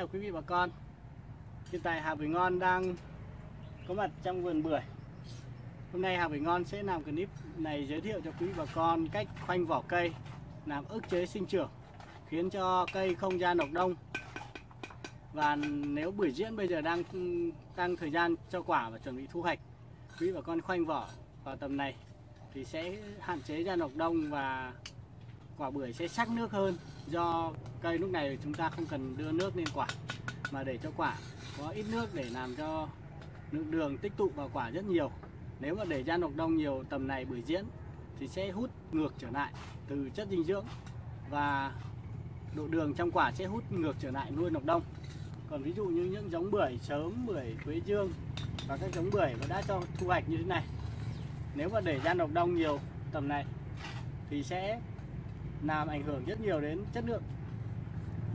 chào quý vị bà con. Hiện tại Hà Bưởi Ngon đang có mặt trong vườn bưởi. Hôm nay Hà Bưởi Ngon sẽ làm clip này giới thiệu cho quý vị bà con cách khoanh vỏ cây, làm ức chế sinh trưởng, khiến cho cây không ra nọc đông. Và nếu bưởi diễn bây giờ đang, tăng thời gian cho quả và chuẩn bị thu hoạch, quý vị bà con khoanh vỏ vào tầm này thì sẽ hạn chế ra nọc đông và quả bưởi sẽ sắc nước hơn. Do cây lúc này chúng ta không cần đưa nước lên quả, mà để cho quả có ít nước để làm cho lượng đường tích tụ vào quả rất nhiều. Nếu mà để ra nọc đông nhiều tầm này bưởi diễn thì sẽ hút ngược trở lại từ chất dinh dưỡng và độ đường trong quả sẽ hút ngược trở lại nuôi nọc đông. Còn ví dụ như những giống bưởi sớm, bưởi quế dương và các giống bưởi mà đã cho thu hoạch như thế này, nếu mà để ra nọc đông nhiều tầm này thì sẽ làm ảnh hưởng rất nhiều đến chất lượng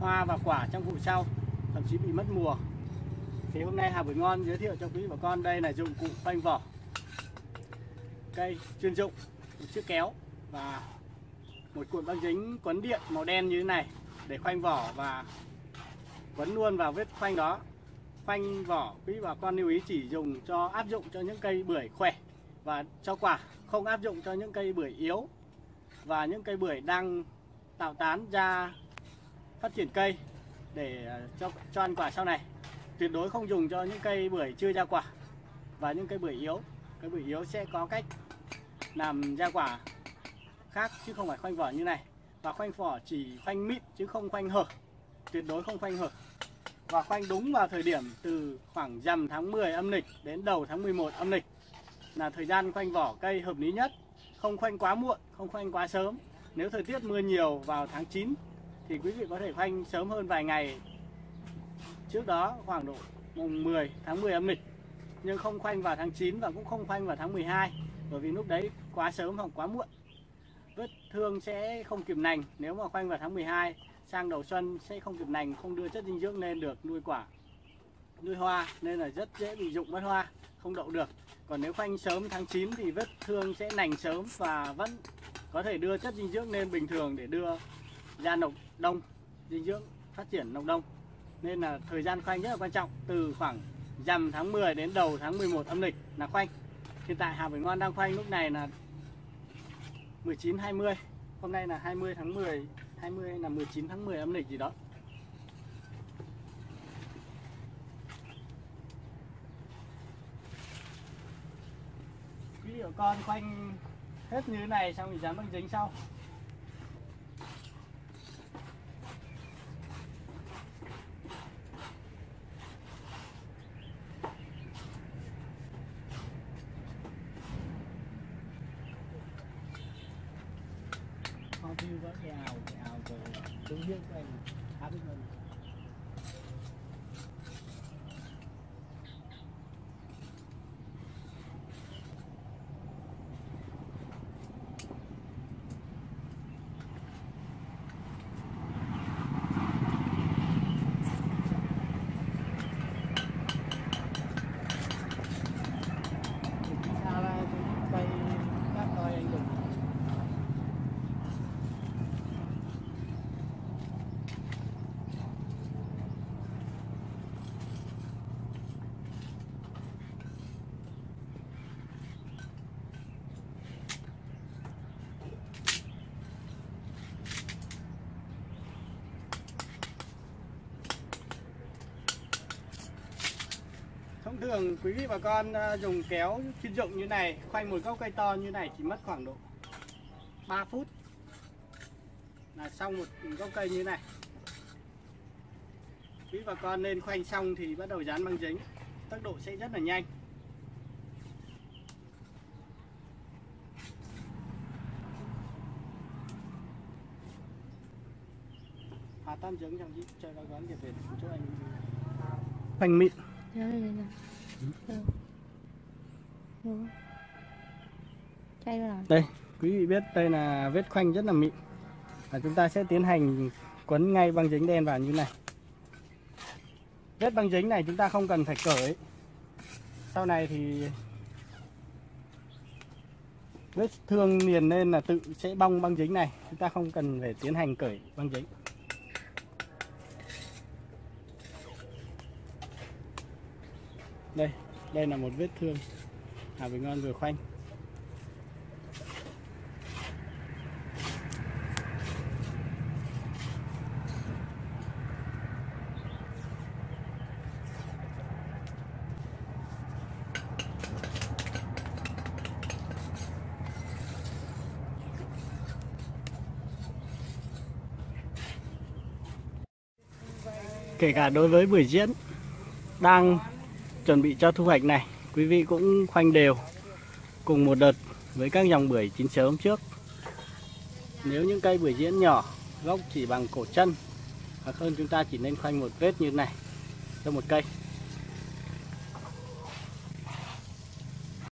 hoa và quả trong vụ sau, thậm chí bị mất mùa. Thì hôm nay Hà Bưởi Ngon giới thiệu cho quý vị bà con, đây là dụng cụ khoanh vỏ. Cây chuyên dụng, một chiếc kéo và một cuộn băng dính quấn điện màu đen như thế này để khoanh vỏ và quấn luôn vào vết khoanh đó. Khoanh vỏ, quý bà con lưu ý chỉ dùng cho áp dụng cho những cây bưởi khỏe và cho quả, không áp dụng cho những cây bưởi yếu và những cây bưởi đang tạo tán ra, phát triển cây để à, cho cho ăn quả sau này. Tuyệt đối không dùng cho những cây bưởi chưa ra quả và những cây bưởi yếu. Cây bưởi yếu sẽ có cách làm ra quả khác chứ không phải khoanh vỏ như này. Và khoanh vỏ chỉ khoanh mịn chứ không khoanh hở. Tuyệt đối không khoanh hở. Và khoanh đúng vào thời điểm từ khoảng rằm tháng 10 âm lịch đến đầu tháng 11 âm lịch là thời gian khoanh vỏ cây hợp lý nhất không khoanh quá muộn, không khoanh quá sớm. Nếu thời tiết mưa nhiều vào tháng 9 thì quý vị có thể khoanh sớm hơn vài ngày. Trước đó khoảng độ mùng 10 tháng 10 âm lịch, nhưng không khoanh vào tháng 9 và cũng không khoanh vào tháng 12 bởi vì lúc đấy quá sớm hoặc quá muộn. Vết thương sẽ không kịp nành, nếu mà khoanh vào tháng 12 sang đầu xuân sẽ không kịp nành, không đưa chất dinh dưỡng lên được nuôi quả, nuôi hoa, nên là rất dễ bị rụng mất hoa không đậu được. Còn nếu khoanh sớm tháng 9 thì vết thương sẽ nành sớm và vẫn có thể đưa chất dinh dưỡng lên bình thường để đưa ra nọc đông, dinh dưỡng phát triển nọc đông. Nên là thời gian khoanh rất là quan trọng, từ khoảng dằm tháng 10 đến đầu tháng 11 âm lịch là khoanh. Hiện tại Hà Bình Ngoan đang khoanh lúc này là 19 20 hôm nay là 20 tháng 10 20 là 19 tháng 10 âm lịch gì đó. Quý con khoanh hết như thế này xong thì dán băng dính sau. Hãy subscribe cho kênh Ghiền Mì Gõ Để không bỏ lỡ những video hấp dẫn là quay các coi anh dùng Thông thường quý vị bà con ờ, dùng kéo chuyên dụng như này, khoanh một gốc cây to như này chỉ mất khoảng độ 3 phút. Là xong một gốc cây như này. Quý bà con nên khoanh xong thì bắt đầu dán băng dính. Tốc độ sẽ rất là nhanh. Hà tan giống trong chơi nó gắn để về chỗ anh khoanh mịn đây. Đâu? Đâu? Chay rồi. Đây, quý vị biết đây là vết khoanh rất là mịn và chúng ta sẽ tiến hành quấn ngay băng dính đen vào như này vết băng dính này chúng ta không cần phải cởi sau này thì vết thương liền lên là tự sẽ bong băng dính này chúng ta không cần phải tiến hành cởi băng dính đây đây là một vết thương. Hà Bình Ngon vừa khoanh. Kể cả đối với buổi diễn, đang chuẩn bị cho thu hoạch này, quý vị cũng khoanh đều cùng một đợt với các dòng bưởi chín sớm trước. Nếu những cây bưởi diễn nhỏ, gốc chỉ bằng cổ chân, hoặc hơn chúng ta chỉ nên khoanh một vết như này, cho một cây.